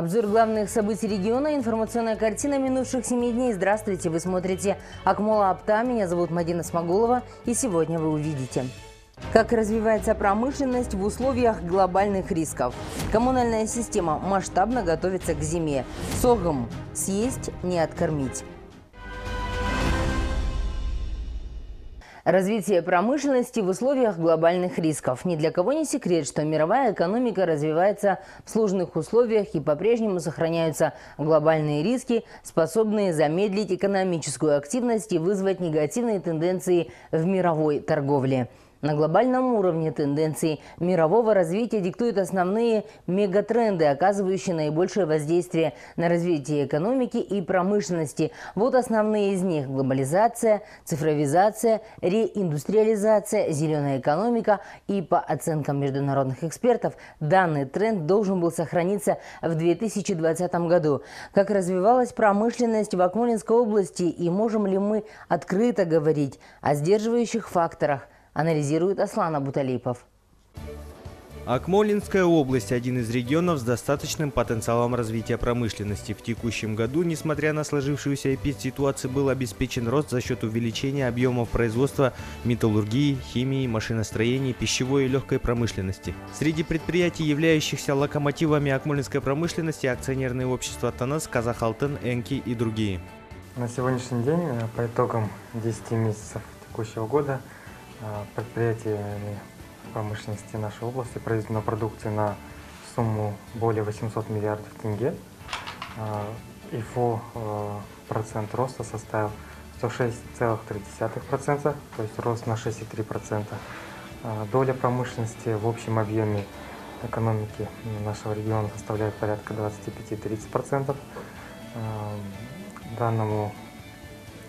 Обзор главных событий региона, информационная картина минувших семи дней. Здравствуйте, вы смотрите Акмола Апта, меня зовут Мадина Смогулова, и сегодня вы увидите. Как развивается промышленность в условиях глобальных рисков? Коммунальная система масштабно готовится к зиме. Согом съесть, не откормить. Развитие промышленности в условиях глобальных рисков. Ни для кого не секрет, что мировая экономика развивается в сложных условиях и по-прежнему сохраняются глобальные риски, способные замедлить экономическую активность и вызвать негативные тенденции в мировой торговле. На глобальном уровне тенденции мирового развития диктуют основные мегатренды, оказывающие наибольшее воздействие на развитие экономики и промышленности. Вот основные из них – глобализация, цифровизация, реиндустриализация, зеленая экономика и, по оценкам международных экспертов, данный тренд должен был сохраниться в 2020 году. Как развивалась промышленность в Акмолинской области и можем ли мы открыто говорить о сдерживающих факторах – анализирует Аслан Абуталипов. Акмолинская область – один из регионов с достаточным потенциалом развития промышленности. В текущем году, несмотря на сложившуюся эпидситуацию, был обеспечен рост за счет увеличения объемов производства металлургии, химии, машиностроения, пищевой и легкой промышленности. Среди предприятий, являющихся локомотивами акмолинской промышленности, акционерные общества ТАНАС, Казахалтен, Энки и другие. На сегодняшний день, э, по итогам 10 месяцев текущего года, предприятиями промышленности нашей области произведено продукции на сумму более 800 миллиардов тенге. А, ИФО а, процент роста составил 106,3%, то есть рост на 6,3%. Доля промышленности в общем объеме экономики нашего региона составляет порядка 25-30%. Данному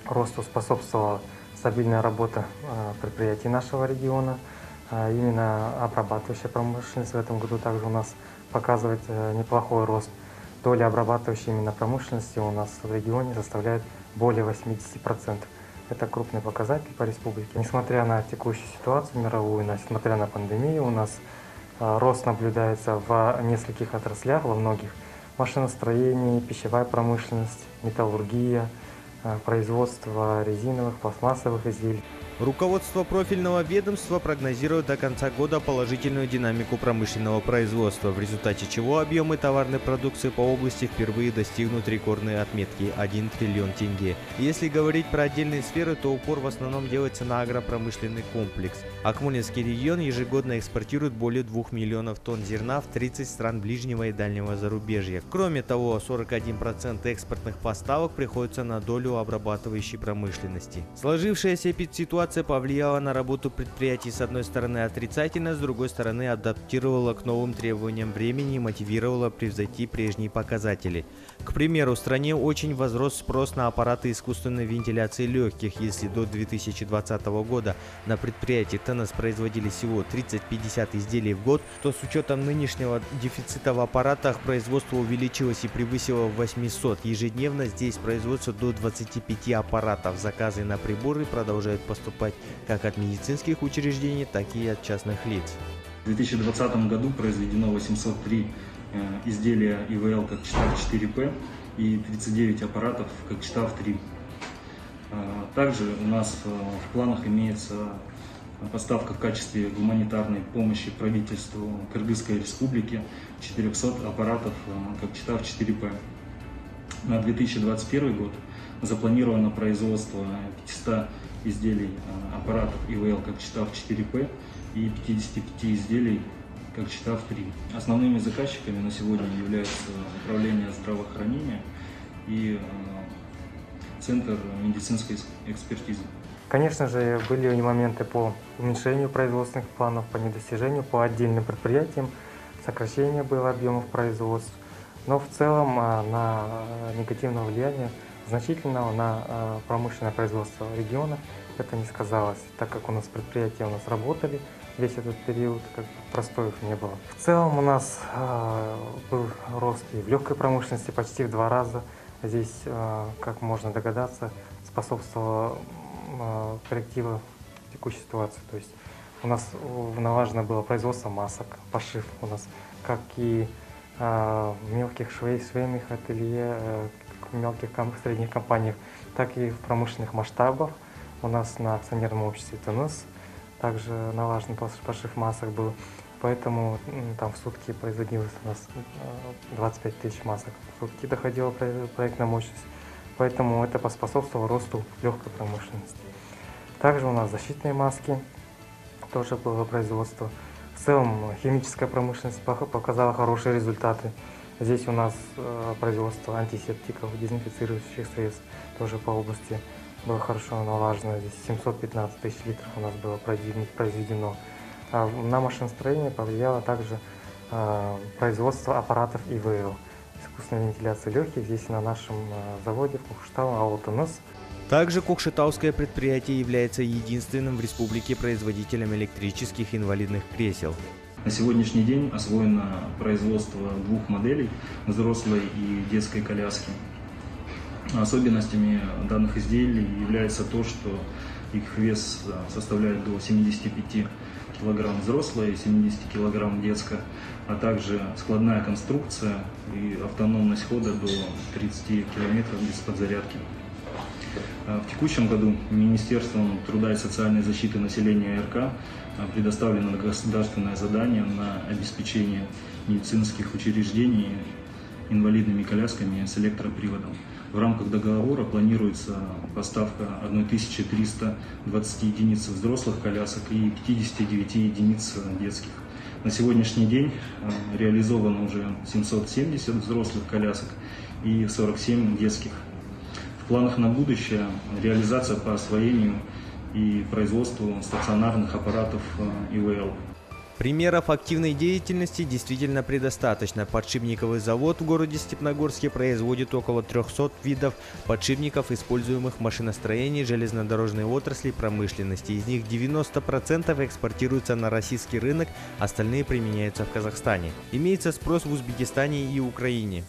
росту способствовала стабильная работа а, предприятий нашего региона. А, именно обрабатывающая промышленность в этом году также у нас показывает э, неплохой рост. Доля обрабатывающей именно промышленности у нас в регионе составляет более 80%. Это крупный показатель по республике. Несмотря на текущую ситуацию мировую, несмотря на пандемию, у нас а, рост наблюдается в нескольких отраслях, во многих. Машиностроение, пищевая промышленность, металлургия – производства резиновых, пластмассовых изделий. Руководство профильного ведомства прогнозирует до конца года положительную динамику промышленного производства, в результате чего объемы товарной продукции по области впервые достигнут рекордной отметки – 1 триллион тенге. Если говорить про отдельные сферы, то упор в основном делается на агропромышленный комплекс. Акмолинский регион ежегодно экспортирует более 2 миллионов тонн зерна в 30 стран ближнего и дальнего зарубежья. Кроме того, 41% экспортных поставок приходится на долю обрабатывающей промышленности. Сложившаяся ситуация Ситуация повлияла на работу предприятий с одной стороны отрицательно, с другой стороны адаптировала к новым требованиям времени и мотивировала превзойти прежние показатели. К примеру, в стране очень возрос спрос на аппараты искусственной вентиляции легких. Если до 2020 года на предприятии ТНС производили всего 30-50 изделий в год, то с учетом нынешнего дефицита в аппаратах производство увеличилось и превысило 800. Ежедневно здесь производится до 25 аппаратов. Заказы на приборы продолжают поступать поступать как от медицинских учреждений, так и от частных лиц. В 2020 году произведено 803 э, изделия ИВЛ как ЧТАВ 4П и 39 аппаратов как ЧТАВ 3. Э, также у нас э, в планах имеется поставка в качестве гуманитарной помощи правительству Кыргызской республики 400 аппаратов Кокчетав 4П. На 2021 год запланировано производство 500 изделий а, аппаратов ИВЛ Кокчетав 4П и 55 изделий Кокчетав 3. Основными заказчиками на сегодня являются управление здравоохранения и а, Центр медицинской экспертизы. Конечно же, были моменты по уменьшению производственных планов, по недостижению, по отдельным предприятиям, сокращение было объемов производств. Но в целом а, на негативное влияние значительного на э, промышленное производство региона это не сказалось, так как у нас предприятия у нас работали весь этот период, как простоев не было. В целом у нас э, был рост и в легкой промышленности почти в два раза. Здесь, э, как можно догадаться, способствовала корректива текущей ситуации. То есть у нас налажено было производство масок, пошив у нас, как и мелких швей, швейных ателье, мелких средних компаниях, так и в промышленных масштабах. У нас на акционерном обществе ТНС также налажен пошив масок был. Поэтому там в сутки производилось у нас 25 э, тысяч масок. В сутки доходила проектная мощность. Поэтому это поспособствовало росту легкой промышленности. Также у нас защитные маски, тоже было производство. В целом химическая промышленность показала хорошие результаты. Здесь у нас э, производство антисептиков, дезинфицирующих средств тоже по области было хорошо налажено. Здесь 715 тысяч литров у нас было произведено. А на машиностроение повлияло также э, производство аппаратов ИВЛ, искусственной вентиляции легких. Здесь на нашем э, заводе в Кукштау АОТНС. Также Кокшетауское предприятие является единственным в республике производителем электрических инвалидных кресел. На сегодняшний день освоено производство двух моделей – взрослой и детской коляски. Особенностями данных изделий является то, что их вес составляет до 75 килограмм взрослая и 70 килограмм детская, а также складная конструкция и автономность хода до 30 километров без подзарядки. В текущем году Министерством труда и социальной защиты населения РК предоставлено государственное задание на обеспечение медицинских учреждений инвалидными колясками с электроприводом. В рамках договора планируется поставка 1320 единиц взрослых колясок и 59 единиц детских. На сегодняшний день э, реализовано уже 770 взрослых колясок и 47 детских. В планах на будущее реализация по освоению и производству стационарных аппаратов э, ИВЛ. Примеров активной деятельности действительно предостаточно. Подшипниковый завод в городе Степногорске производит около 300 видов подшипников, используемых в машиностроении, железнодорожной отрасли, промышленности. Из них 90% экспортируются на российский рынок, остальные применяются в Казахстане. Имеется спрос в Узбекистане и Украине.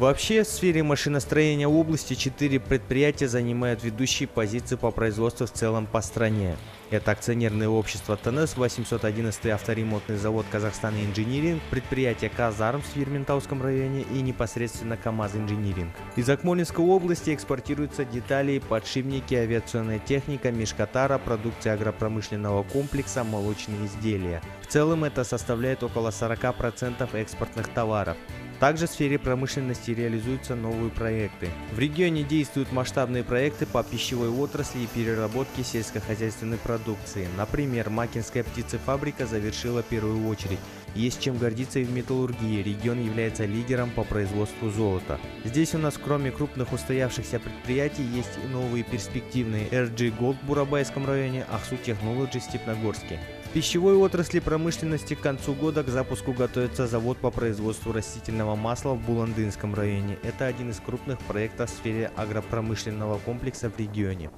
Вообще, в сфере машиностроения области четыре предприятия занимают ведущие позиции по производству в целом по стране. Это акционерное общество ТНС, 811 авторемонтный завод Казахстан Инжиниринг, предприятие Казарм в Ерментауском районе и непосредственно КАМАЗ Инжиниринг. Из Акмолинской области экспортируются детали, подшипники, авиационная техника, мешкотара, продукция агропромышленного комплекса, молочные изделия. В целом это составляет около 40% экспортных товаров. Также в сфере промышленности реализуются новые проекты. В регионе действуют масштабные проекты по пищевой отрасли и переработке сельскохозяйственной продукции. Например, Макинская птицефабрика завершила первую очередь. Есть чем гордиться и в металлургии. Регион является лидером по производству золота. Здесь у нас кроме крупных устоявшихся предприятий есть и новые перспективные RG Gold в Бурабайском районе, Ахсу Technology в Степногорске пищевой отрасли промышленности к концу года к запуску готовится завод по производству растительного масла в Буландынском районе. Это один из крупных проектов в сфере агропромышленного комплекса в регионе.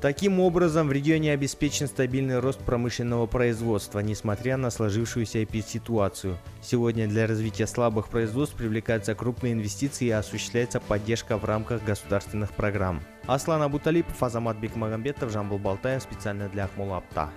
Таким образом, в регионе обеспечен стабильный рост промышленного производства, несмотря на сложившуюся эпидситуацию. Сегодня для развития слабых производств привлекаются крупные инвестиции и осуществляется поддержка в рамках государственных программ. Аслан Абуталипов, Азамат Бекмагамбетов, Жамбул Балтаев специально для Ахмулапта.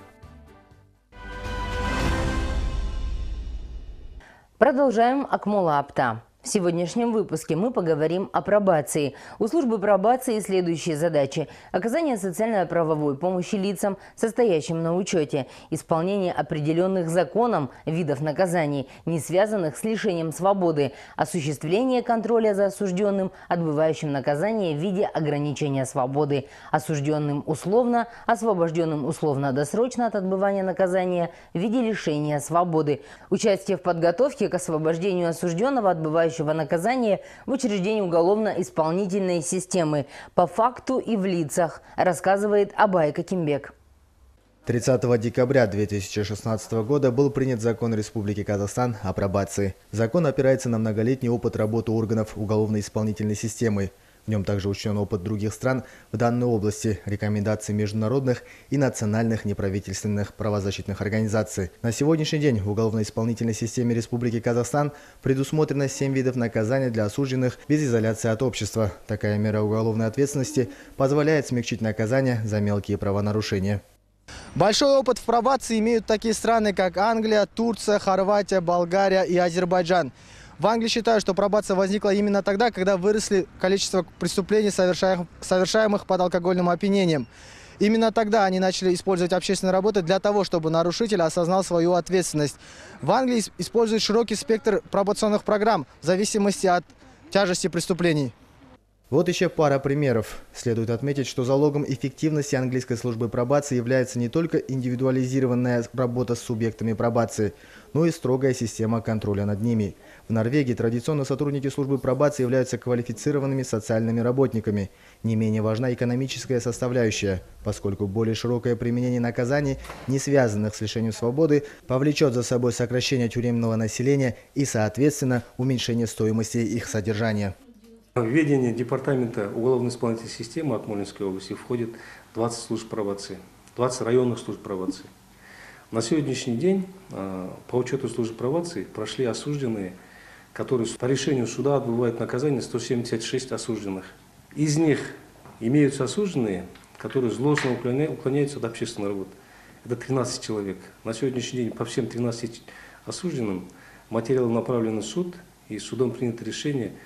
Продолжаем Акмула Апта. В сегодняшнем выпуске мы поговорим о пробации. У службы пробации следующие задачи. Оказание социально-правовой помощи лицам, состоящим на учете, исполнение определенных законом видов наказаний, не связанных с лишением свободы, осуществление контроля за осужденным, отбывающим наказание в виде ограничения свободы, осужденным условно, освобожденным условно-досрочно от отбывания наказания в виде лишения свободы, участие в подготовке к освобождению осужденного, отбывающего отбывающего наказание в учреждении уголовно-исполнительной системы по факту и в лицах, рассказывает Абай Кимбек. 30 декабря 2016 года был принят закон Республики Казахстан о пробации. Закон опирается на многолетний опыт работы органов уголовно-исполнительной системы. В нем также учтен опыт других стран в данной области, рекомендации международных и национальных неправительственных правозащитных организаций. На сегодняшний день в уголовно-исполнительной системе Республики Казахстан предусмотрено 7 видов наказания для осужденных без изоляции от общества. Такая мера уголовной ответственности позволяет смягчить наказание за мелкие правонарушения. Большой опыт в пробации имеют такие страны, как Англия, Турция, Хорватия, Болгария и Азербайджан. В Англии считают, что пробация возникла именно тогда, когда выросли количество преступлений, совершаемых, под алкогольным опьянением. Именно тогда они начали использовать общественные работы для того, чтобы нарушитель осознал свою ответственность. В Англии используют широкий спектр пробационных программ в зависимости от тяжести преступлений. Вот еще пара примеров. Следует отметить, что залогом эффективности английской службы пробации является не только индивидуализированная работа с субъектами пробации, но и строгая система контроля над ними. В Норвегии традиционно сотрудники службы пробации являются квалифицированными социальными работниками. Не менее важна экономическая составляющая, поскольку более широкое применение наказаний, не связанных с лишением свободы, повлечет за собой сокращение тюремного населения и, соответственно, уменьшение стоимости их содержания. В ведение Департамента уголовно-исполнительной системы Акмолинской области входит 20 служб пробации, 20 районных служб пробации. На сегодняшний день по учету служб пробации прошли осужденные, которые по решению суда отбывают наказание 176 осужденных. Из них имеются осужденные, которые злостно уклоняются от общественной работы. Это 13 человек. На сегодняшний день по всем 13 осужденным материалы направлены в суд, и судом принято решение –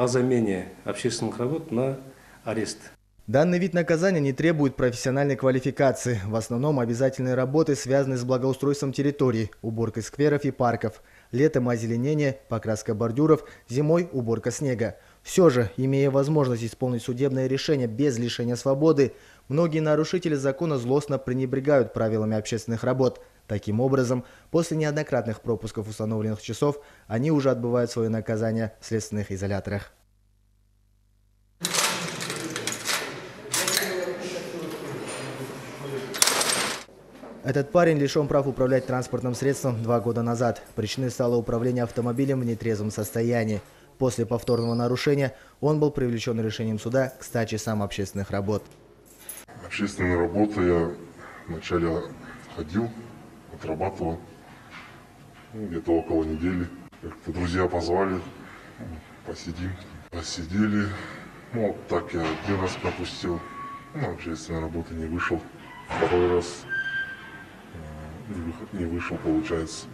о замене общественных работ на арест. Данный вид наказания не требует профессиональной квалификации. В основном обязательные работы связаны с благоустройством территорий, уборкой скверов и парков. Летом озеленение, покраска бордюров, зимой уборка снега. Все же, имея возможность исполнить судебное решение без лишения свободы, многие нарушители закона злостно пренебрегают правилами общественных работ. Таким образом, после неоднократных пропусков установленных часов, они уже отбывают свое наказание в следственных изоляторах. Этот парень лишен прав управлять транспортным средством два года назад. Причиной стало управление автомобилем в нетрезвом состоянии. После повторного нарушения он был привлечен решением суда к 100 часам общественных работ. Общественные работы я вначале ходил, отрабатывал ну, где-то около недели. Как-то друзья позвали, посидим. Посидели, ну вот так я один раз пропустил, ну, общественной работы не вышел. Второй раз не вышел, получается.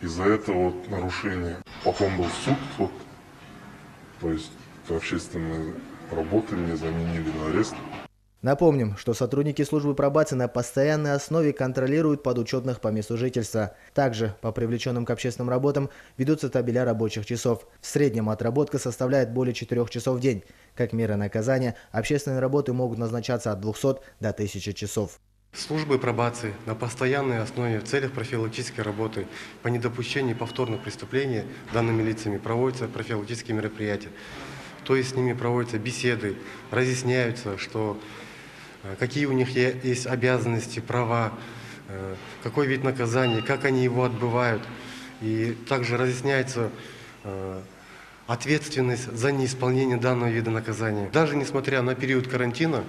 Из-за этого вот нарушения. Потом был суд, вот, то есть общественные работы мне заменили на арест. Напомним, что сотрудники службы пробации на постоянной основе контролируют подучетных по месту жительства. Также по привлеченным к общественным работам ведутся табеля рабочих часов. В среднем отработка составляет более 4 часов в день. Как мера наказания, общественные работы могут назначаться от 200 до 1000 часов. Службы пробации на постоянной основе в целях профилактической работы по недопущению повторных преступлений данными лицами проводятся профилактические мероприятия. То есть с ними проводятся беседы, разъясняются, что Э, какие у них есть обязанности, права, э, какой вид наказания, как они его отбывают. И также разъясняется э, ответственность за неисполнение данного вида наказания. Даже несмотря на период карантина,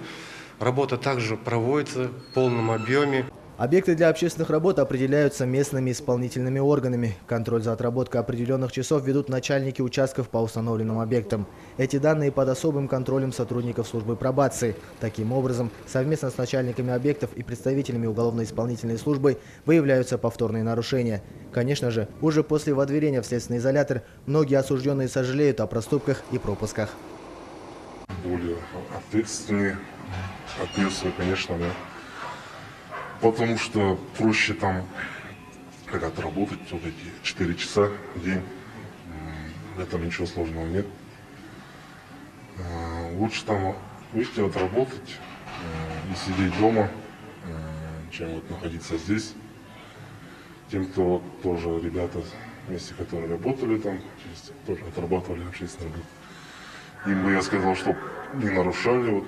работа также проводится в полном объеме. Объекты для общественных работ определяются местными исполнительными органами. Контроль за отработкой определенных часов ведут начальники участков по установленным объектам. Эти данные под особым контролем сотрудников службы пробации. Таким образом, совместно с начальниками объектов и представителями уголовно-исполнительной службы выявляются повторные нарушения. Конечно же, уже после выдворения в следственный изолятор многие осужденные сожалеют о проступках и пропусках. Более ответственные отнесся, конечно, да потому что проще там как отработать вот эти 4 часа в день. В этом ничего сложного нет. А, лучше там выйти отработать э, и сидеть дома, э, чем вот находиться здесь. Тем, кто вот тоже ребята вместе, которые работали там, тоже отрабатывали общественную работу. Им бы я сказал, чтобы не нарушали вот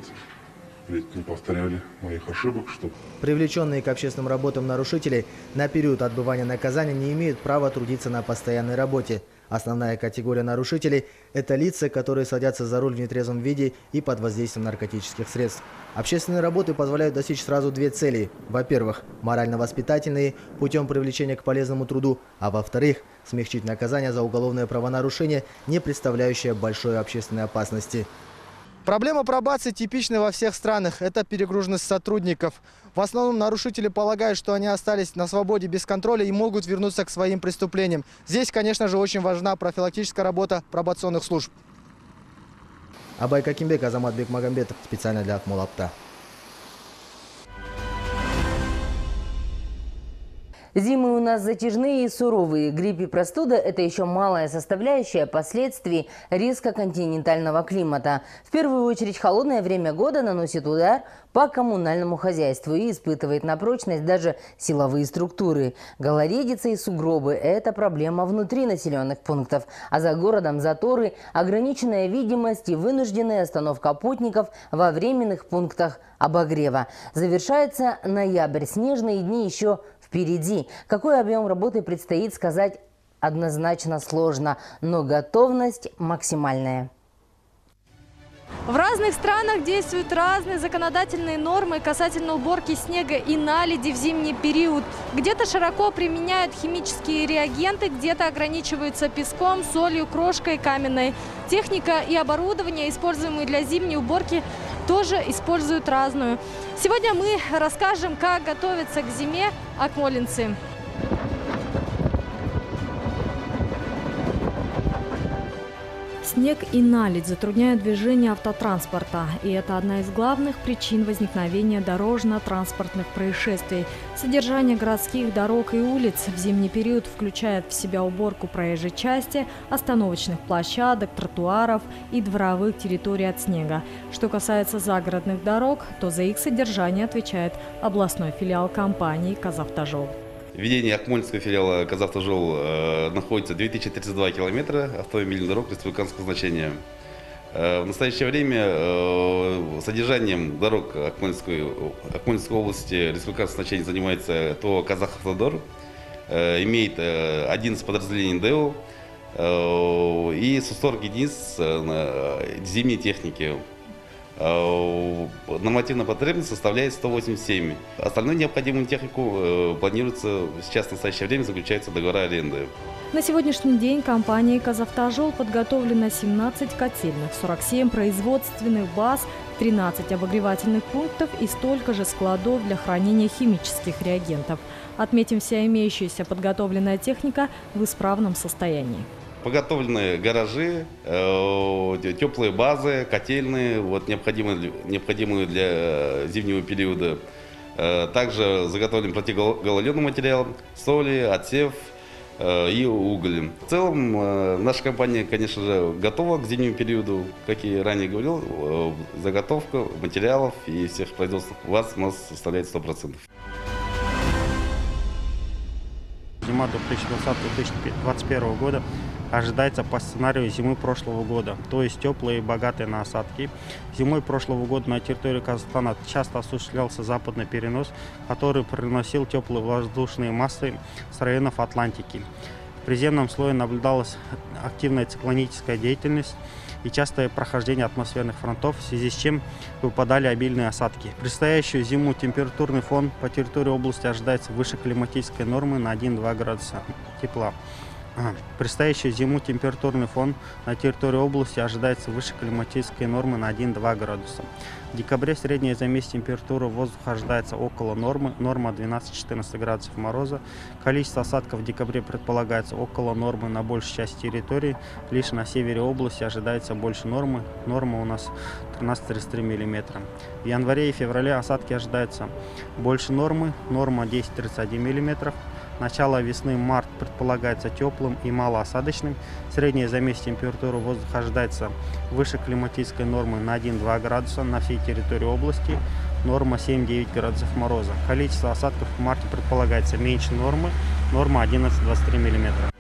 ведь не повторяли моих ошибок, что... Привлеченные к общественным работам нарушители на период отбывания наказания не имеют права трудиться на постоянной работе. Основная категория нарушителей – это лица, которые садятся за руль в нетрезвом виде и под воздействием наркотических средств. Общественные работы позволяют достичь сразу две цели. Во-первых, морально-воспитательные, путем привлечения к полезному труду, а во-вторых, смягчить наказание за уголовное правонарушение, не представляющее большой общественной опасности. Проблема пробации типична во всех странах. Это перегруженность сотрудников. В основном нарушители полагают, что они остались на свободе без контроля и могут вернуться к своим преступлениям. Здесь, конечно же, очень важна профилактическая работа пробационных служб. Абай Какимбек, Азамат Бекмагамбетов. Специально для Акмолапта. Зимы у нас затяжные и суровые. Грипп и простуда – это еще малая составляющая последствий риска континентального климата. В первую очередь холодное время года наносит удар по коммунальному хозяйству и испытывает на прочность даже силовые структуры. Гололедица и сугробы – это проблема внутри населенных пунктов. А за городом заторы, ограниченная видимость и вынужденная остановка путников во временных пунктах обогрева. Завершается ноябрь. Снежные дни еще впереди. Какой объем работы предстоит сказать однозначно сложно, но готовность максимальная. В разных странах действуют разные законодательные нормы касательно уборки снега и наледи в зимний период. Где-то широко применяют химические реагенты, где-то ограничиваются песком, солью, крошкой каменной. Техника и оборудование, используемые для зимней уборки, тоже используют разную. Сегодня мы расскажем, как готовиться к зиме акмолинцы. Снег и наледь затрудняют движение автотранспорта, и это одна из главных причин возникновения дорожно-транспортных происшествий. Содержание городских дорог и улиц в зимний период включает в себя уборку проезжей части, остановочных площадок, тротуаров и дворовых территорий от снега. Что касается загородных дорог, то за их содержание отвечает областной филиал компании «Казавтожол». Ведение Акмольского филиала «Казавтожол» э, находится 2032 километра автомобильных дорог республиканского значения. Э, в настоящее время э, содержанием дорог Акмольской, Акмольской области республиканского значения занимается ТО «Казахавтодор». Имеет э, 11 подразделений ДЭО и 140 единиц зимней техники. Э, Нормативная потребность составляет 187. Остальную необходимую технику э, планируется сейчас в настоящее время заключаются договора аренды. На сегодняшний день компанией «Казавтожол» подготовлено 17 котельных, 47 производственных баз, 13 обогревательных пунктов и столько же складов для хранения химических реагентов. Отметим, вся имеющаяся подготовленная техника в исправном состоянии. Подготовлены гаражи, э, теплые базы, котельные, вот, необходимые, необходимые для э, зимнего периода. Э, Также заготовлен противогололедный материал, соли, отсев и уголь. В целом, наша компания, конечно же, готова к зимнему периоду. Как и ранее говорил, заготовка материалов и всех производств ВАЗ у нас составляет 100%. Зима 2020-2021 года ожидается по сценарию зимы прошлого года, то есть теплые и богатые на осадки. Зимой прошлого года на территории Казахстана часто осуществлялся западный перенос, который приносил теплые воздушные массы с районов Атлантики. В приземном слое наблюдалась активная циклоническая деятельность и частое прохождение атмосферных фронтов, в связи с чем выпадали обильные осадки. В предстоящую зиму температурный фон по территории области ожидается выше климатической нормы на 1-2 градуса тепла. Предстоящую зиму температурный фон на территории области ожидается выше климатической нормы на 1-2 градуса. В декабре средняя за месяц температура воздуха ожидается около нормы, норма 12-14 градусов мороза. Количество осадков в декабре предполагается около нормы на большей части территории. Лишь на севере области ожидается больше нормы. Норма у нас 13-33 мм. В январе и феврале осадки ожидаются больше нормы. Норма 10-31 мм. Начало весны март предполагается теплым и малоосадочным. Средняя за месяц температура воздуха ожидается выше климатической нормы на 1-2 градуса на всей территории области. Норма 7-9 градусов мороза. Количество осадков в марте предполагается меньше нормы. Норма 11-23 мм.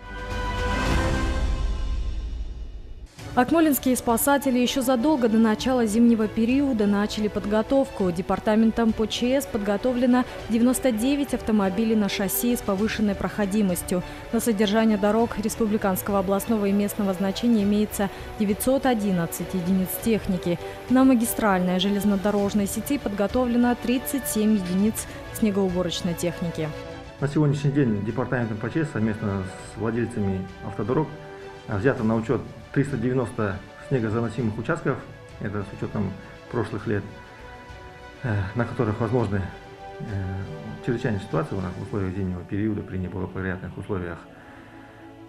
Акмолинские спасатели еще задолго до начала зимнего периода начали подготовку. Департаментом по ЧС подготовлено 99 автомобилей на шасси с повышенной проходимостью. На содержание дорог республиканского областного и местного значения имеется 911 единиц техники. На магистральной железнодорожной сети подготовлено 37 единиц снегоуборочной техники. На сегодняшний день департаментом по ЧС совместно с владельцами автодорог взято на учет 390 снегозаносимых участков, это с учетом прошлых лет, э, на которых возможны э, чрезвычайные ситуации в условиях зимнего периода при неблагоприятных условиях.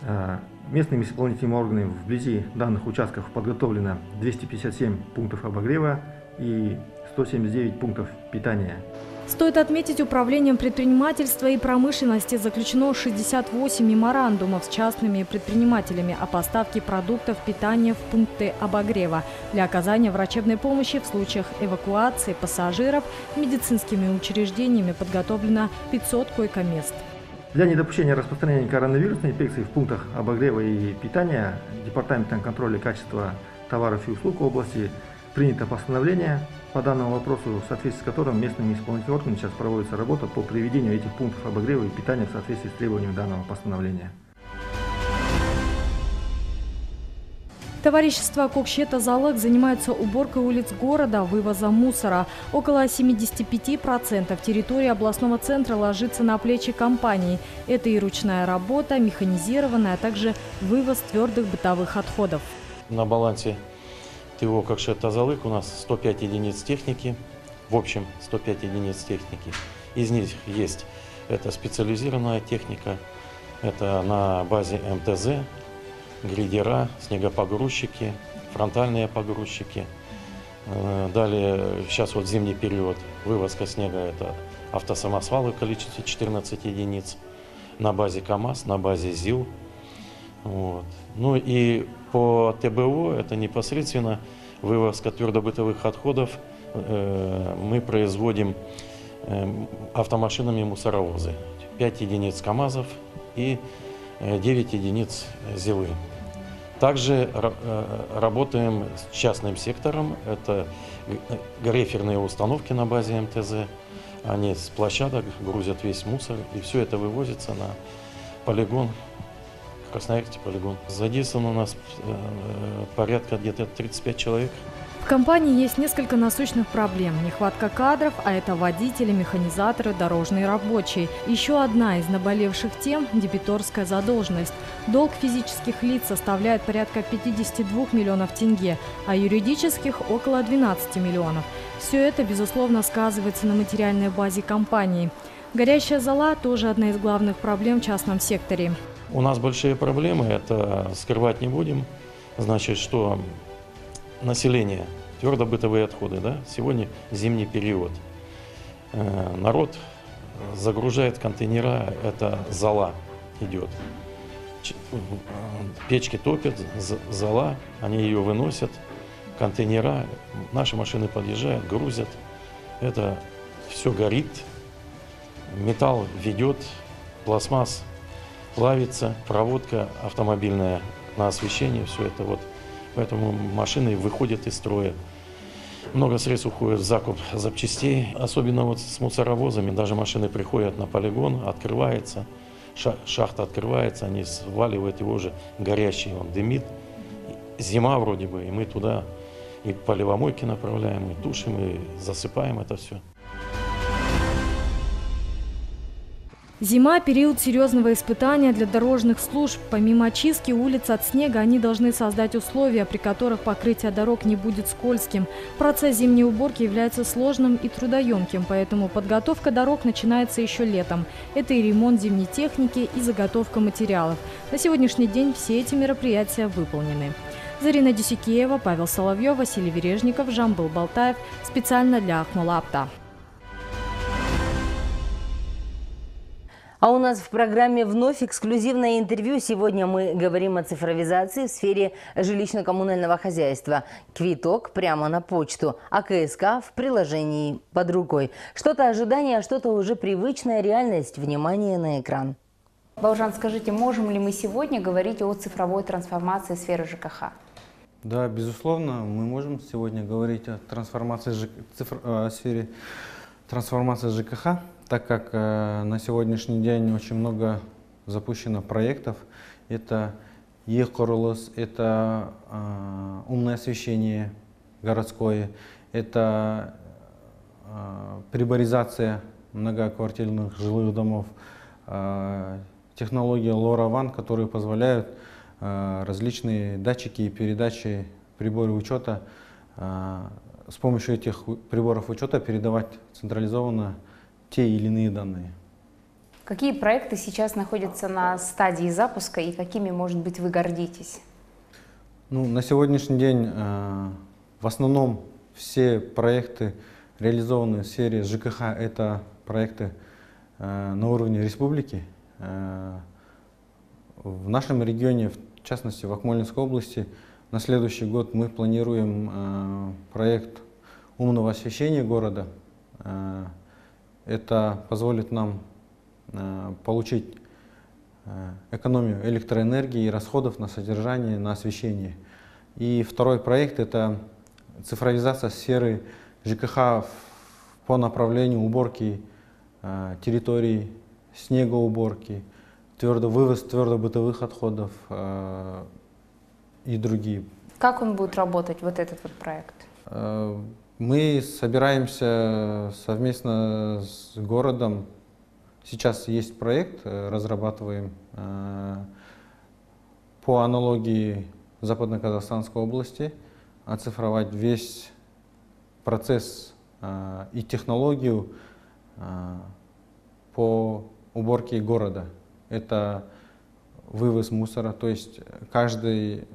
Э, местными исполнительными органами вблизи данных участков подготовлено 257 пунктов обогрева и 179 пунктов питания. Стоит отметить, управлением предпринимательства и промышленности заключено 68 меморандумов с частными предпринимателями о поставке продуктов питания в пункты обогрева для оказания врачебной помощи в случаях эвакуации пассажиров медицинскими учреждениями подготовлено 500 койко-мест. Для недопущения распространения коронавирусной инфекции в пунктах обогрева и питания Департаментом контроля качества товаров и услуг области принято постановление по данному вопросу, в соответствии с которым местными исполнительными органами сейчас проводится работа по приведению этих пунктов обогрева и питания в соответствии с требованиями данного постановления. Товарищество Кокшета Залык занимается уборкой улиц города, вывозом мусора. Около 75% территории областного центра ложится на плечи компании. Это и ручная работа, механизированная, а также вывоз твердых бытовых отходов. На балансе ТО Кокшет Тазалык у нас 105 единиц техники, в общем 105 единиц техники. Из них есть это специализированная техника, это на базе МТЗ, гридера, снегопогрузчики, фронтальные погрузчики. Э, далее, сейчас вот зимний период, вывозка снега, это автосамосвалы в количестве 14 единиц, на базе КАМАЗ, на базе ЗИЛ. Вот. Ну и по ТБО это непосредственно вывозка твердобытовых отходов. Э, мы производим э, автомашинами мусоровозы. 5 единиц КАМАЗов и 9 э, единиц ЗИЛы. Также работаем с частным сектором. Это грейферные установки на базе МТЗ. Они с площадок грузят весь мусор, и все это вывозится на полигон Красноярский полигон. Задействовано у нас э, порядка где-то 35 человек. В компании есть несколько насущных проблем. Нехватка кадров, а это водители, механизаторы, дорожные рабочие. Еще одна из наболевших тем – дебиторская задолженность. Долг физических лиц составляет порядка 52 миллионов тенге, а юридических – около 12 миллионов. Все это, безусловно, сказывается на материальной базе компании. Горящая зола – тоже одна из главных проблем в частном секторе. У нас большие проблемы, это скрывать не будем. Значит, что население, твердобытовые отходы, да, сегодня зимний период. Э, народ загружает контейнера, это зола идет. Печки топят, зола, они ее выносят, контейнера, наши машины подъезжают, грузят. Это все горит, металл ведет, пластмасс плавится, проводка автомобильная на освещение, все это вот. Поэтому машины выходят из строя. Много средств уходит в закуп запчастей, особенно вот с мусоровозами. Даже машины приходят на полигон, открывается, шахта открывается, они сваливают его уже горящий, он дымит. Зима вроде бы, и мы туда и поливомойки направляем, и тушим, и засыпаем это все. Зима – период серьезного испытания для дорожных служб. Помимо очистки улиц от снега, они должны создать условия, при которых покрытие дорог не будет скользким. Процесс зимней уборки является сложным и трудоемким, поэтому подготовка дорог начинается еще летом. Это и ремонт зимней техники, и заготовка материалов. На сегодняшний день все эти мероприятия выполнены. Зарина Дюсикеева, Павел Соловьев, Василий Вережников, Жамбыл Балтаев. Специально для Ахмалапта. А у нас в программе вновь эксклюзивное интервью. Сегодня мы говорим о цифровизации в сфере жилищно-коммунального хозяйства. Квиток прямо на почту, а КСК в приложении под рукой. Что-то ожидание, а что-то уже привычная реальность. Внимание на экран. Баужан, скажите, можем ли мы сегодня говорить о цифровой трансформации сферы ЖКХ? Да, безусловно, мы можем сегодня говорить о трансформации ЖК, цифр, о сфере трансформации ЖКХ, так как э, на сегодняшний день очень много запущено проектов. Это e-Королос, это э, умное освещение городское, это э, приборизация многоквартирных жилых домов, технология LoRaWAN, которые позволяют различные датчики и передачи приборы учета с помощью этих приборов учета передавать централизованно те или иные данные. Какие проекты сейчас находятся на стадии запуска и какими, может быть, вы гордитесь? Ну, на сегодняшний день э, в основном все проекты, реализованные в сфере ЖКХ, это проекты э, на уровне республики. Э, в нашем регионе, в частности в Акмолинской области, на следующий год мы планируем э, проект умного освещения города. Э, это позволит нам э, получить э, экономию электроэнергии и расходов на содержание, на освещение. И второй проект – это цифровизация сферы ЖКХ по направлению уборки э, территорий, снегоуборки, твердо, вывоз твердобытовых отходов и другие. Как он будет работать, вот этот вот проект? Мы собираемся совместно с городом. Сейчас есть проект, э, разрабатываем э, по аналогии Западно-Казахстанской области, оцифровать весь процесс э, и технологию по уборке города. Это вывоз мусора, то есть каждый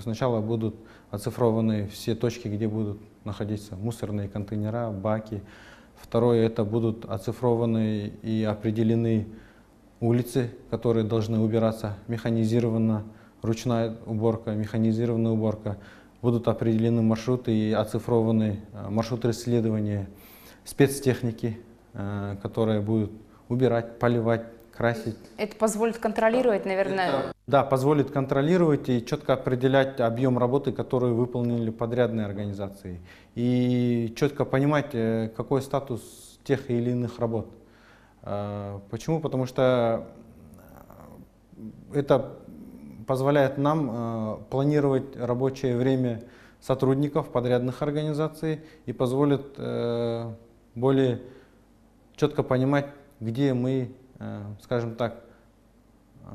сначала будут оцифрованы все точки, где будут находиться мусорные контейнера, баки. Второе, это будут оцифрованы и определены улицы, которые должны убираться механизированно, ручная уборка, механизированная уборка. Будут определены маршруты и оцифрованы э, маршруты исследования спецтехники, э, которые будут убирать, поливать, красить. Это позволит контролировать, наверное... Это, да, позволит контролировать и четко определять объем работы, которую выполнили подрядные организации. И четко понимать, э, какой статус тех или иных работ. А, почему? Потому что э, это позволяет нам э, планировать рабочее время сотрудников подрядных организаций и позволит более четко понимать, где мы Э, скажем так, э,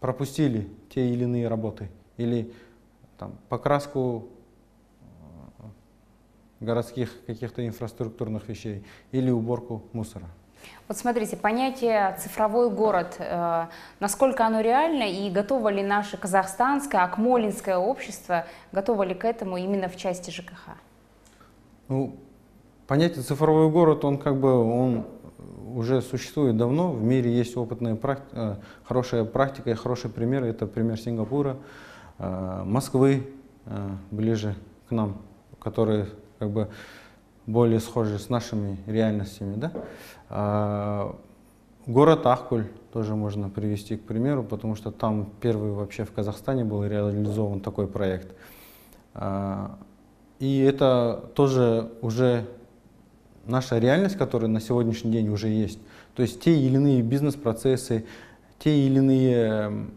пропустили те или иные работы или там, покраску э, городских каких-то инфраструктурных вещей или уборку мусора. Вот смотрите, понятие цифровой город, насколько оно реально и готово ли наше казахстанское, акмолинское общество, готово ли к этому именно в части ЖКХ? Ну, понятие цифровой город, он как бы, он уже существует давно. В мире есть опытная практика, э, хорошая практика и хороший пример. Это пример Сингапура, э, Москвы, э, ближе к нам, которые как бы более схожи с нашими реальностями. Да? А, город Ахкуль тоже можно привести к примеру, потому что там первый вообще в Казахстане был реализован такой проект. А, и это тоже уже наша реальность, которая на сегодняшний день уже есть. То есть те или иные бизнес-процессы, те или иные эм,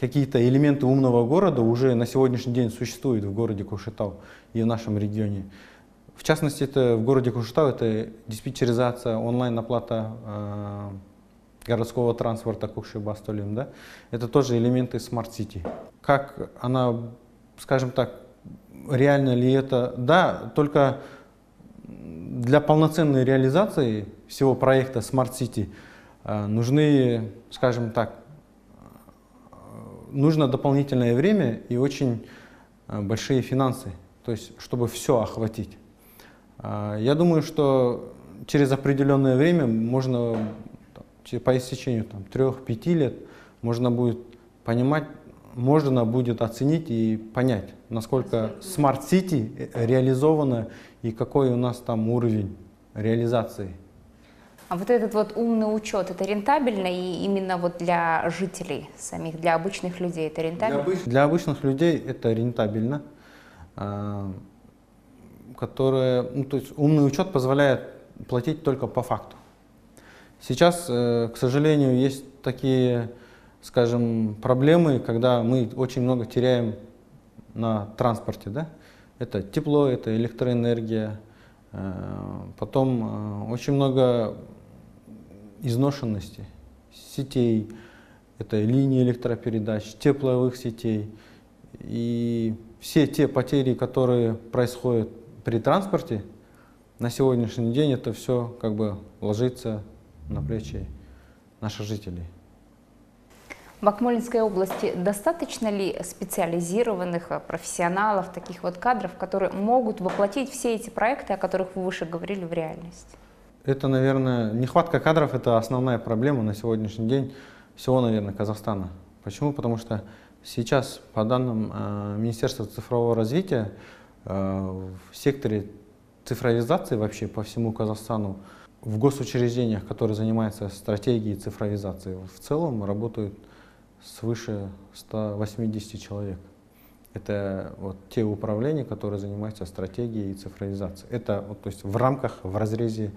какие-то элементы умного города уже на сегодняшний день существуют в городе Кушетау и в нашем регионе. В частности, это в городе Кокшетау это диспетчеризация, онлайн-оплата э, городского транспорта Кокше-Бастолем. Да? Это тоже элементы smart city. Как она, скажем так, реально ли это? Да, только для полноценной реализации всего проекта Smart City э, нужны, скажем так, э, нужно дополнительное время и очень э, большие финансы, то есть чтобы все охватить. Я думаю, что через определенное время можно, по истечению трех-пяти лет, можно будет понимать, можно будет оценить и понять, насколько Smart City реализована и какой у нас там уровень реализации. А вот этот вот умный учет, это рентабельно и именно вот для жителей самих, для обычных людей это рентабельно? Для, обыч... для обычных людей это рентабельно, а, которое, ну, то есть умный учет позволяет платить только по факту. Сейчас, э, к сожалению, есть такие, скажем, проблемы, когда мы очень много теряем на транспорте, да? Это тепло, это электроэнергия, э, потом э, очень много изношенности сетей, это линии электропередач, тепловых сетей. И все те потери, которые происходят при транспорте, на сегодняшний день это все как бы ложится на плечи наших жителей. В Акмолинской области достаточно ли специализированных э, профессионалов, таких вот кадров, которые могут воплотить все эти проекты, о которых вы выше говорили, в реальность? Это, наверное, нехватка кадров – это основная проблема на сегодняшний день всего, наверное, Казахстана. Почему? Потому что сейчас, по данным э, Министерства цифрового развития, э, в секторе цифровизации вообще по всему Казахстану в госучреждениях, которые занимаются стратегией цифровизации, в целом работают свыше 180 человек. Это вот те управления, которые занимаются стратегией цифровизации. Это вот, то есть в рамках, в разрезе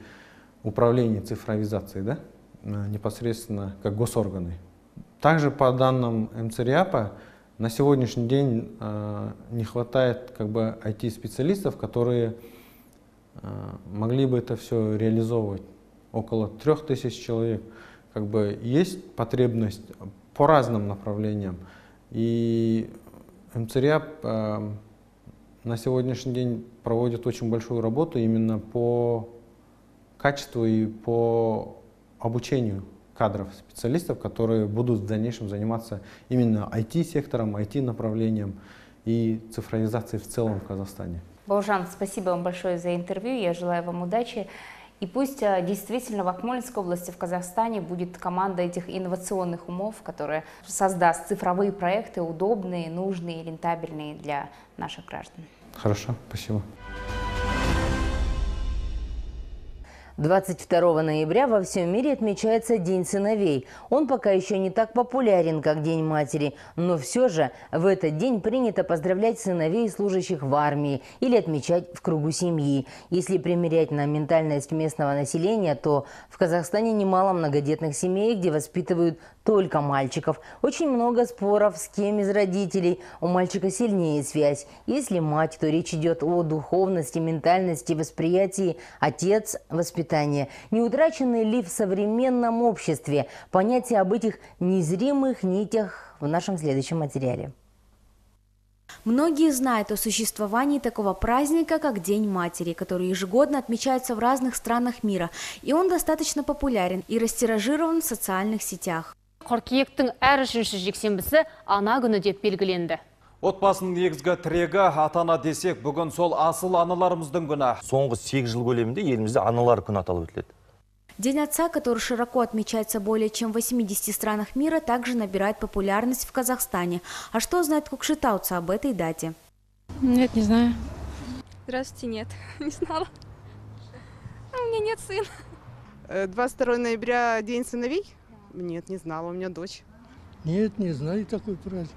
управления цифровизацией, да, э, непосредственно как госорганы. Также по данным МЦРИАПа на сегодняшний день э, не хватает как бы IT-специалистов, которые э, могли бы это все реализовывать. Около трех тысяч человек. Как бы есть потребность по разным направлениям. И МЦРИАП э, на сегодняшний день проводит очень большую работу именно по качеству и по обучению кадров, специалистов, которые будут в дальнейшем заниматься именно IT-сектором, IT-направлением и цифровизацией в целом в Казахстане. Баужан, спасибо вам большое за интервью. Я желаю вам удачи. И пусть э, действительно в Акмолинской области, в Казахстане будет команда этих инновационных умов, которая создаст цифровые проекты удобные, нужные, рентабельные для наших граждан. Хорошо, спасибо. 22 ноября во всем мире отмечается День сыновей. Он пока еще не так популярен, как День матери, но все же в этот день принято поздравлять сыновей служащих в армии или отмечать в кругу семьи. Если примерять на ментальность местного населения, то в Казахстане немало многодетных семей, где воспитывают только мальчиков. Очень много споров, с кем из родителей. У мальчика сильнее связь. Если мать, то речь идет о духовности, ментальности, восприятии. Отец – воспитание Не утрачены ли в современном обществе понятия об этих незримых нитях в нашем следующем материале? Многие знают о существовании такого праздника, как День матери, который ежегодно отмечается в разных странах мира, и он достаточно популярен и растиражирован в социальных сетях. қыркүйектің әр үшінші жексенбісі ана күні деп белгіленді Отбасының негізгі тірегі ата-ана десек, бүгін сол асыл аналарымыздың күні. Соңғы 8 жыл көлемінде елімізде аналар күні аталып өтіледі. День отца, который широко отмечается более чем в 80 странах мира, также набирает популярность в Казахстане. А что знает кукшетауцы об этой дате? Нет, не знаю. Здравствуйте, нет, не знала. У меня нет сына. 22 э, ноября День сыновей? Нет, не знала, у меня дочь. Нет, не знаю такой праздник.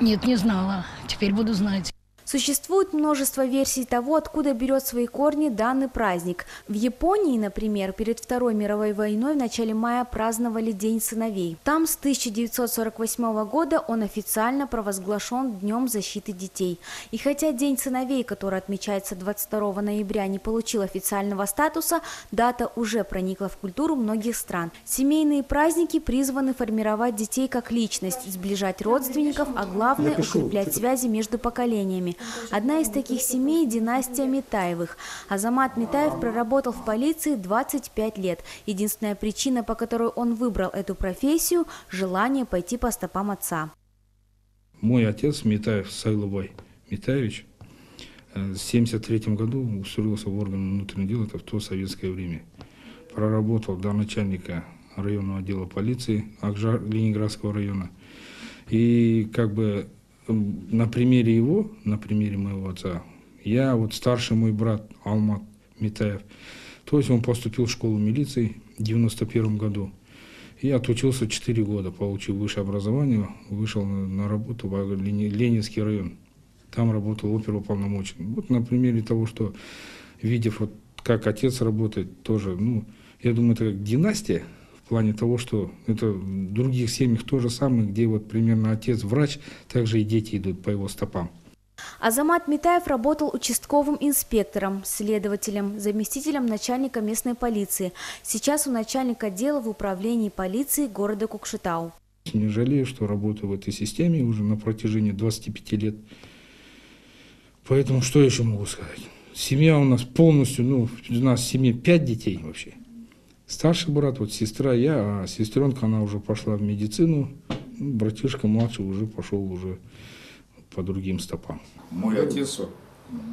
Нет, не знала. Теперь буду знать. Существует множество версий того, откуда берет свои корни данный праздник. В Японии, например, перед Второй мировой войной в начале мая праздновали День сыновей. Там с 1948 года он официально провозглашен Днем защиты детей. И хотя День сыновей, который отмечается 22 ноября, не получил официального статуса, дата уже проникла в культуру многих стран. Семейные праздники призваны формировать детей как личность, сближать родственников, а главное – укреплять связи между поколениями. Одна из таких семей – династия Митаевых. Азамат Митаев проработал в полиции 25 лет. Единственная причина, по которой он выбрал эту профессию – желание пойти по стопам отца. Мой отец Митаев Сайлубай Митаевич э, в 1973 году устроился в органы внутренних дел, это в то советское время. Проработал до начальника районного отдела полиции Ленинградского района. И как бы на примере его, на примере моего отца, я вот старший мой брат Алмат Митаев, то есть он поступил в школу милиции, в 91 году. И отучился 4 года, получил высшее образование, вышел на, на работу в Лени- Ленинский район. Там работал оперуполномоченным. Вот на примере того, что, видев, вот, как отец работает, тоже, ну, я думаю, это как династия, плане того, что это в других семьях то же самое, где вот примерно отец врач, также и дети идут по его стопам. Азамат Митаев работал участковым инспектором, следователем, заместителем начальника местной полиции. Сейчас он начальник отдела в управлении полиции города Кукшетау. Не жалею, что работаю в этой системе уже на протяжении 25 лет. Поэтому что еще могу сказать? Семья у нас полностью, ну, у нас в семье 5 детей вообще. Старший брат, вот сестра, я, а сестренка, она уже пошла в медицину. Ну, братишка младший уже пошел уже по другим стопам. Мой отец,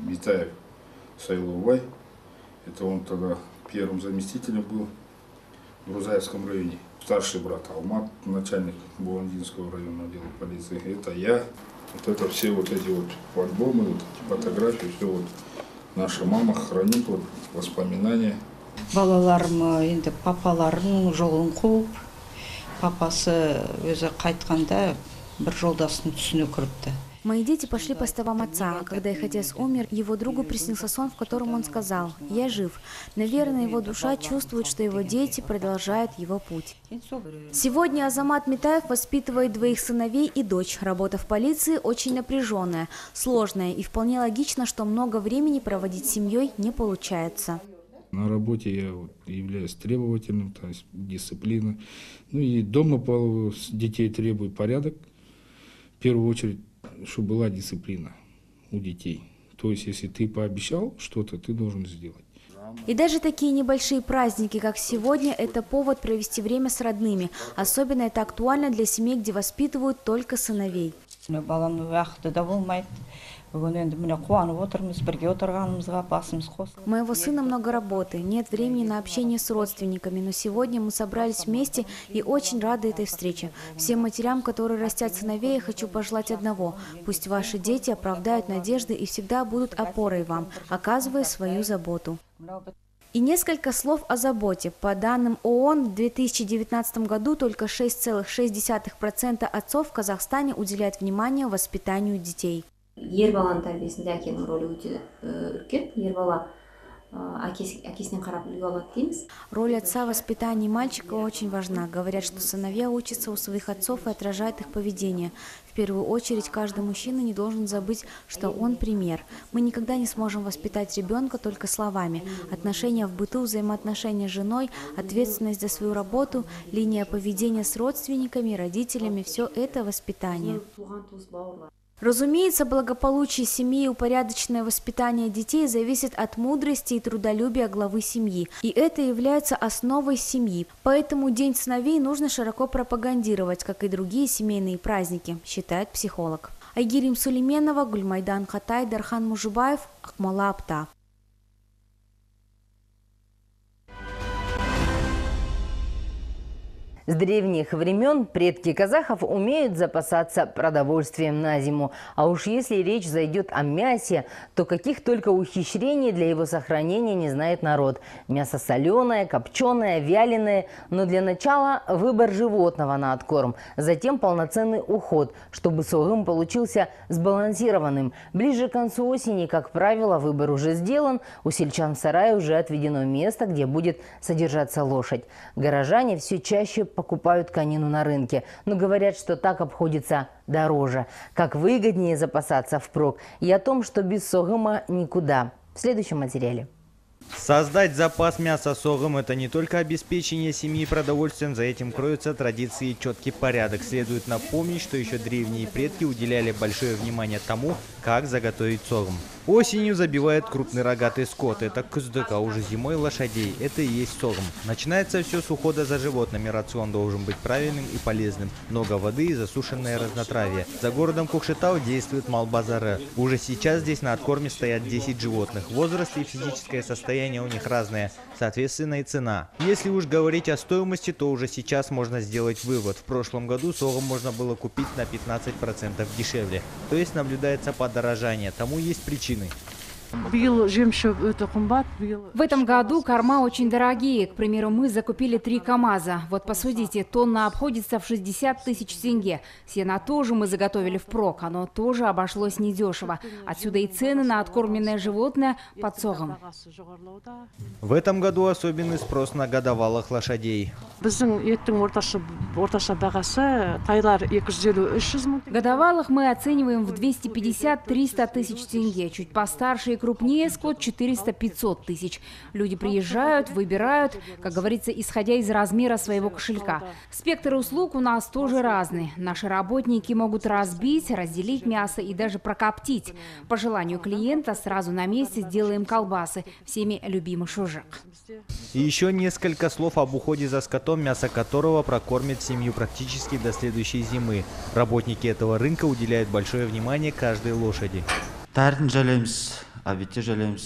Витаев Сайловай, это он тогда первым заместителем был в Рузаевском районе. Старший брат Алмат, начальник Буандинского районного отдела полиции. Это я. Вот это все вот эти вот альбомы, вот эти фотографии, все вот наша мама хранит вот воспоминания балаларым енді папаларының жолын қуып папасы өзі қайтқанда бір жолдасының түсіне кіріпті Мои дети пошли по стопам отца, а когда их отец умер, его другу приснился сон, в котором он сказал «Я жив». Наверное, его душа чувствует, что его дети продолжают его путь. Сегодня Азамат Митаев воспитывает двоих сыновей и дочь. Работа в полиции очень напряженная, сложная и вполне логично, что много времени проводить с семьей не получается. На работе я вот являюсь требовательным, то есть дисциплина. Ну и дома по- с детей требую порядок. В первую очередь, чтобы была дисциплина у детей. То есть, если ты пообещал что-то, ты должен сделать. И даже такие небольшие праздники, как сегодня, это повод провести время с родными. Особенно это актуально для семей, где воспитывают только сыновей міне баламның уақыты да болмайды бүгін енді міне қуанып отырмыз бірге отырғанымызға басымыз қосылып У моего сына много работы, нет времени на общение с родственниками, но сегодня мы собрались вместе и очень рады этой встрече. Всем матерям, которые растят сыновей, я хочу пожелать одного. Пусть ваши дети оправдают надежды и всегда будут опорой вам, оказывая свою заботу. И несколько слов о заботе. По данным ООН, в 2019 году только 6,6% отцов в Казахстане уделяют внимание воспитанию детей. ер баланың тәрбиесінде әкенің рөлі өте і, үлкен ер бала ә, әкесі, әкесінен қарап үлгі алады дейміз Роль отца в воспитании мальчика очень важна. Говорят, что сыновья учатся у своих отцов и отражают их поведение. В первую очередь, каждый мужчина не должен забыть, что он пример. Мы никогда не сможем воспитать ребенка только словами. Отношения в быту, взаимоотношения с женой, ответственность за свою работу, линия поведения с родственниками, родителями – все это воспитание. Разумеется, благополучие семьи и упорядоченное воспитание детей зависит от мудрости и трудолюбия главы семьи. И это является основой семьи. Поэтому День сыновей нужно широко пропагандировать, как и другие семейные праздники, считает психолог. Айгерим Сулейменова, Гульмайдан Хатай, Дархан Мужибаев, Акмала Апта. С древних времен предки казахов умеют запасаться продовольствием на зиму. А уж если речь зайдет о мясе, то каких только ухищрений для его сохранения не знает народ. Мясо соленое, копченое, вяленое. Но для начала выбор животного на откорм. Затем полноценный уход, чтобы согым получился сбалансированным. Ближе к концу осени, как правило, выбор уже сделан. У сельчан в сарае уже отведено место, где будет содержаться лошадь. Горожане все чаще покупают конину на рынке, но говорят, что так обходится дороже. Как выгоднее запасаться впрок и о том, что без согыма никуда. В следующем материале. Создать запас мяса согом – это не только обеспечение семьи продовольствием, за этим кроются традиции и четкий порядок. Следует напомнить, что еще древние предки уделяли большое внимание тому, как заготовить согом. Осенью забивает крупный рогатый скот, это куздык, а уже зимой лошадей, это и есть согом. Начинается все с ухода за животными, рацион должен быть правильным и полезным. Много воды и засушенное разнотравие. За городом Кукшетау действует Малбазары. Уже сейчас здесь на откорме стоят 10 животных. Возраст и физическое состояние у них разное, соответственно и цена. Если уж говорить о стоимости, то уже сейчас можно сделать вывод. В прошлом году согом можно было купить на 15% дешевле. То есть наблюдается подорожание. Тому есть причины. биыл жем шөп өте қымбат биыл В этом году корма очень дорогие. К примеру, мы закупили три КАМАЗа. Вот посудите, тонна обходится в 60 тысяч тенге. Сено тоже мы заготовили впрок. Оно тоже обошлось недешево. Отсюда и цены на откормленное животное под согом. В этом году особенный спрос на годовалых лошадей. біздің еттің орташа орташа бағасы тайлар 250-300 мың Годовалых мы оцениваем в 250-300 тысяч тенге. Чуть постарше и крупнее скот 400-500 тысяч. Люди приезжают, выбирают, как говорится, исходя из размера своего кошелька. Спектр услуг у нас тоже разный. Наши работники могут разбить, разделить мясо и даже прокоптить. По желанию клиента сразу на месте сделаем колбасы. Всеми любимый шужик. И еще несколько слов об уходе за скотом, мясо которого прокормит семью практически до следующей зимы. Работники этого рынка уделяют большое внимание каждой лошади.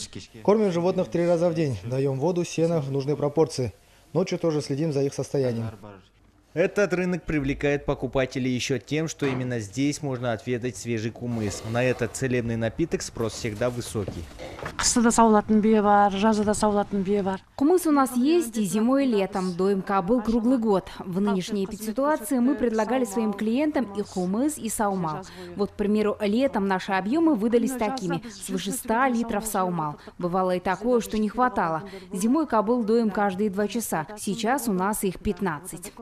Кешке Кормим животных три раза в день, даем воду, сено в нужной пропорции. Ночью тоже следим за их состоянием. Этот рынок привлекает покупателей еще тем, что именно здесь можно отведать свежий кумыс. На этот целебный напиток спрос всегда высокий. Кумыс у нас есть и зимой, и летом. Доим кобыл круглый год. В нынешней ситуации мы предлагали своим клиентам и хумыс, и саумал. Вот, к примеру, летом наши объемы выдались такими. Свыше 100 литров саумал. Бывало и такое, что не хватало. Зимой кобыл доим каждые два часа. Сейчас у нас их 15.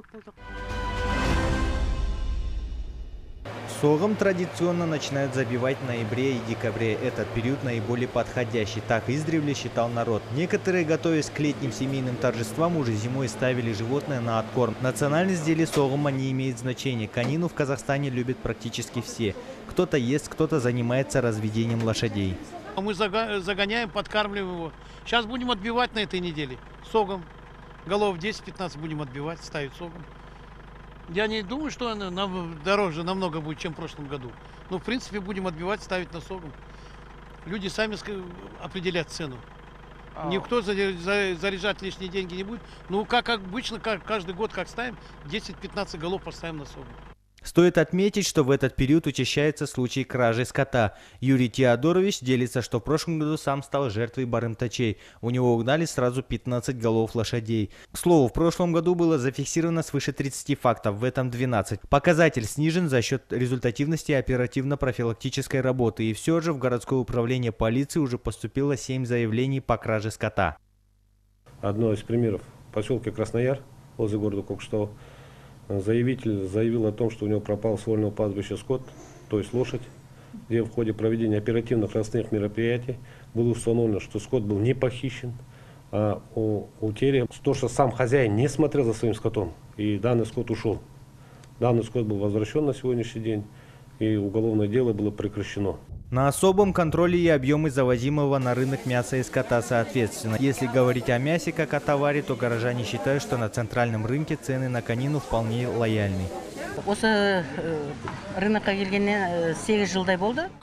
Согом традиционно начинают забивать в ноябре и декабре. Этот период наиболее подходящий. Так издревле считал народ. Некоторые, готовясь к летним семейным торжествам, уже зимой ставили животное на откорм. Национальность деле согома не имеет значения. Конину в Казахстане любят практически все. Кто-то ест, кто-то занимается разведением лошадей. А Мы загоняем, подкармливаем его. Сейчас будем отбивать на этой неделе согом. Голов 10-15 будем отбивать, ставить согом. Я не думаю, что она нам дороже намного будет, чем в прошлом году. Но, в принципе, будем отбивать, ставить на согом. Люди сами определят цену. Никто за- за- заряжать лишние деньги не будет. Ну, как обычно, каждый год, как ставим, 10-15 голов поставим на согом. Стоит отметить, что в этот период учащается случай кражи скота. Юрий Теодорович делится, что в прошлом году сам стал жертвой барымтачей. У него угнали сразу 15 голов лошадей. К слову, в прошлом году было зафиксировано свыше 30 фактов, в этом 12. Показатель снижен за счет результативности оперативно-профилактической работы. И все же в городское управление полиции уже поступило 7 заявлений по краже скота. Одно из примеров. В поселке Краснояр, возле города Кокштау, заявитель заявил о том, что у него пропал с вольного пастбища скот, то есть лошадь, где в ходе проведения оперативных разных мероприятий было установлено, что скот был не похищен, а о утере, то, что сам хозяин не смотрел за своим скотом, и данный скот ушел. Данный скот был возвращен на сегодняшний день, и уголовное дело было прекращено. На особом контроле и объемы завозимого на рынок мяса и скота соответственно. Если говорить о мясе как о товаре, то горожане считают, что на центральном рынке цены на конину вполне лояльны. э, э,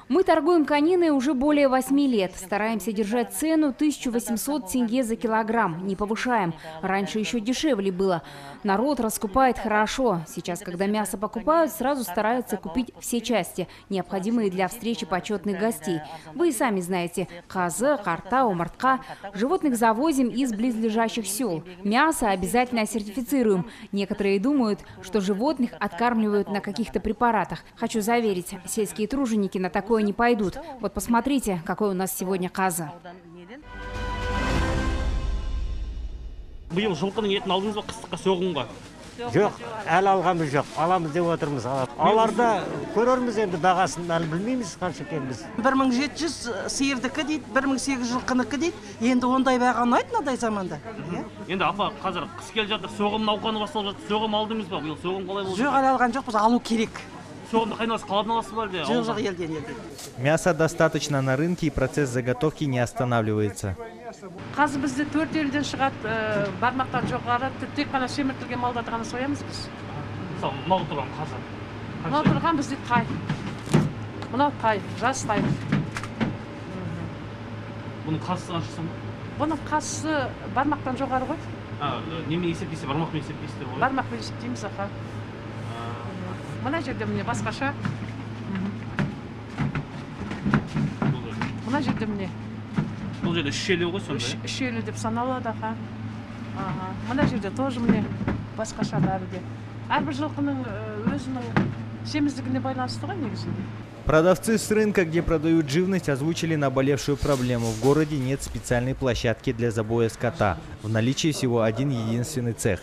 Мы торгуем кониной уже более 8 лет. Стараемся держать цену 1800 тенге за килограмм. Не повышаем. Раньше еще дешевле было. Народ раскупает хорошо. Сейчас, когда мясо покупают, сразу стараются купить все части, необходимые для встречи почетных гостей. Вы и сами знаете, казы, карта, умартка. Животных завозим из близлежащих сел. Мясо обязательно сертифицируем. Некоторые думают, что животных откармливают на каких-то препаратах. Хочу заверить, сельские труженики на такое не пойдут. Вот посмотрите, какой у нас сегодня каза. Биыл жылқының етін алдыңыз ба қыстыққа соғымға жоқ әлі алғанымыз жоқ. аламыз деп отырмыз. Аларда көрерміз енді бағасын әлі білмейміз қанша екенін біз бір мың жеті жүз сиырдікі дейді бір мың сегіз жүз жылқыныкы дейді. Енді ондай баға ұнайды мынадай заманда енді апа қазір қыс келе жатыр соғым науқаны басталып жатыр. Соғым алдыңыз ба? Биыл соғым қалай болды? Жоқ әлі алған жоқпыз алу керек. Соғымды қайнаса қаладан аласыз ба әлде? Жоқ жоқ елден елден. Мяса достаточно на рынке и процесс заготовки не останавливается. Қазір бізде төрт елден шығады бармақтан жоғары тек қана семіртілген малдарды ғана соямыз біз. Мысалы мынау тұрған қазір. Мынау тұрған бізде тай. Мынау тай жас тай. Бұның қазысы қанша сом? Бұның қасы бармақтан жоғары ғой. Немен есептесе бармақпен есептейсіздер ғой. Бармақпен есептейміз аха. Мына жерде міне басқаша. Мына жерде міне. бұл жерде үш ғой сонда үш үш елу деп саналады аха аха мына жерде тоже міне басқаша бәрі де әрбір жылқының э, өзінің семіздігіне байланысты ғой негізінде Продавцы с рынка, где продают живность, озвучили наболевшую проблему. В городе нет специальной площадки для забоя скота. В наличии всего один единственный цех.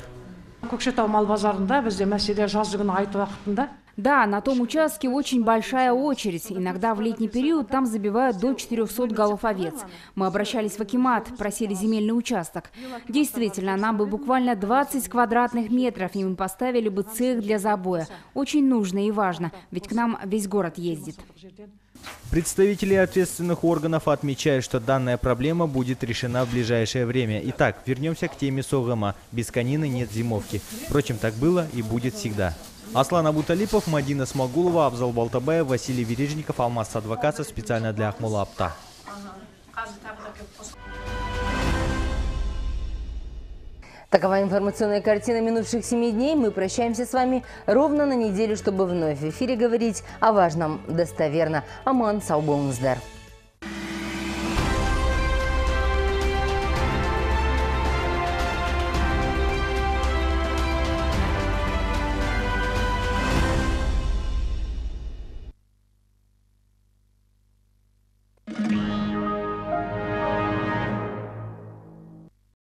көкшетау мал базарында бізде мәселе жазы күні айт уақытында да, на том участке очень большая очередь. Иногда в летний период там забивают до 400 голов овец. Мы обращались в Акимат, просили земельный участок. Действительно, нам бы буквально 20 квадратных метров, и мы поставили бы цех для забоя. Очень нужно и важно, ведь к нам весь город ездит. Представители ответственных органов отмечают, что данная проблема будет решена в ближайшее время. Итак, вернемся к теме Согома. Без конины нет зимовки. Впрочем, так было и будет всегда. Аслан Абуталипов, Мадина Смогулова, Абзал Балтабаев, Василий Вережников, Алмаз Адвокатов специально для Ахмула Апта. Такова информационная картина минувших семи дней. Мы прощаемся с вами ровно на неделю, чтобы вновь в эфире говорить о важном достоверно. Аман Саубонгсдер.